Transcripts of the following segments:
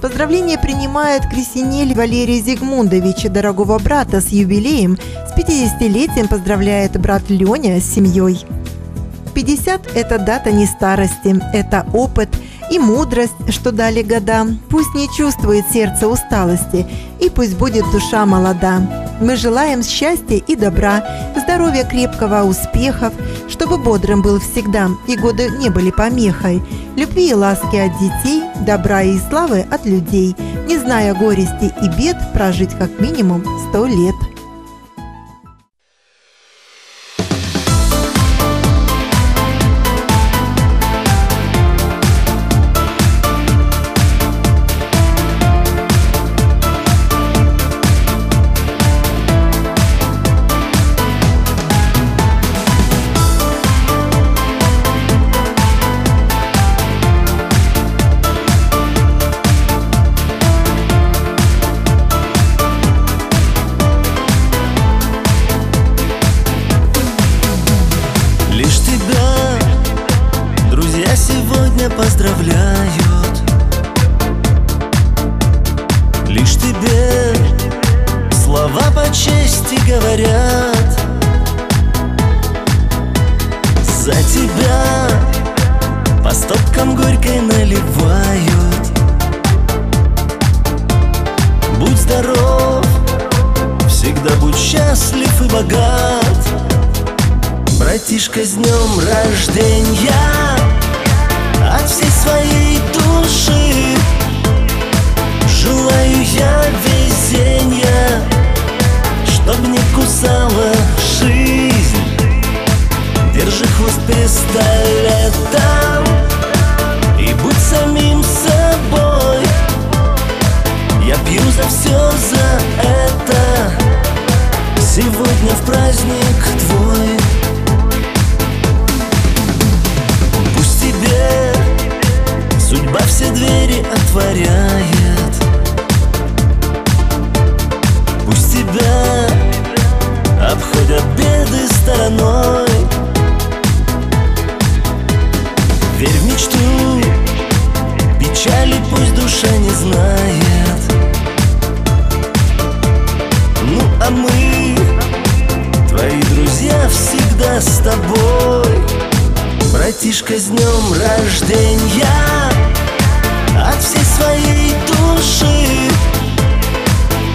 Поздравления принимает Крисинель Валерий Зигмундович, дорогого брата с юбилеем. С 50-летием поздравляет брат Леня с семьей. 50 – это дата не старости, это опыт и мудрость, что дали года. Пусть не чувствует сердце усталости, и пусть будет душа молода. Мы желаем счастья и добра, здоровья крепкого, успехов, чтобы бодрым был всегда, и годы не были помехой, любви и ласки от детей, добра и славы от людей, не зная горести и бед, прожить как минимум сто лет. Поздравляют. Лишь тебе слова по чести говорят. За тебя по стопкам горькой наливают. Будь здоров, всегда будь счастлив и богат. Братишка, с днем рождения! Сегодня в праздник твой. Судьба все двери отворяет. Пусть тебя обходят беды стороной. Верь в мечту, печали пусть душа не знает с тобой. Братишка, с днем рождения. От всей своей души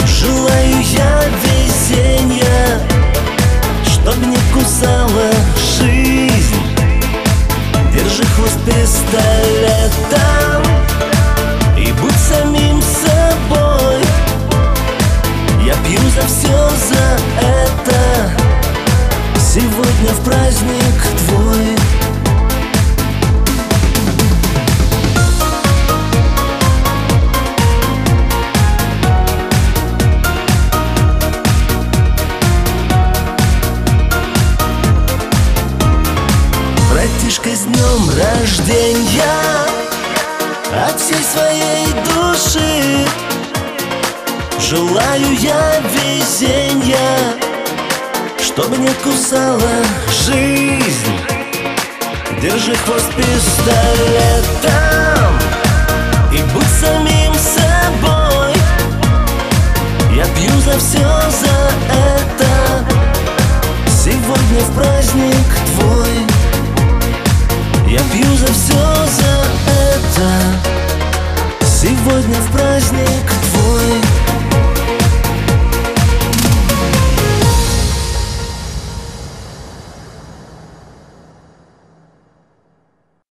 Желаю я везения Чтоб не кусала жизнь. Держи хвост пистолетом Праздник твой. Днем рождения От всей своей души. Желаю я везения чтобы не кусала жизнь? Держи хвост пистолетом И будь самим собой. Я пью за все за это. Сегодня в праздник твой.